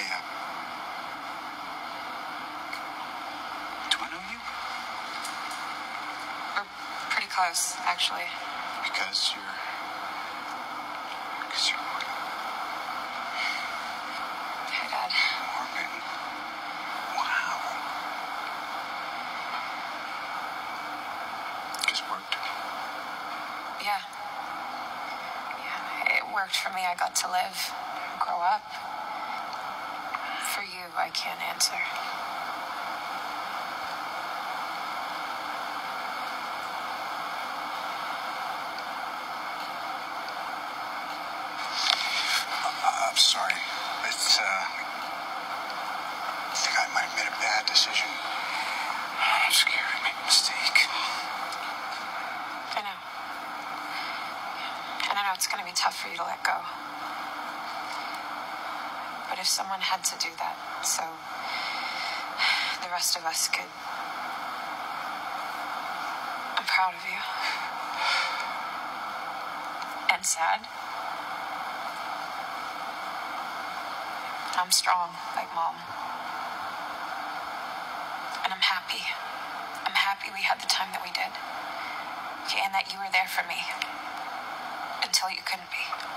I, uh. Do I know you? We're pretty close, actually. Because you're. Because you're Hey, Dad. Morgan. Wow. Just worked. Yeah. Yeah, it worked for me. I got to live, grow up. For I can't answer. Uh, I'm sorry. It's, uh. I think I might have made a bad decision. I'm scared I made a mistake. I know. And I know it's going to be tough for you to let go. If someone had to do that, so the rest of us could. I'm proud of you. And sad. I'm strong, like mom. And I'm happy. I'm happy we had the time that we did. And that you were there for me until you couldn't be.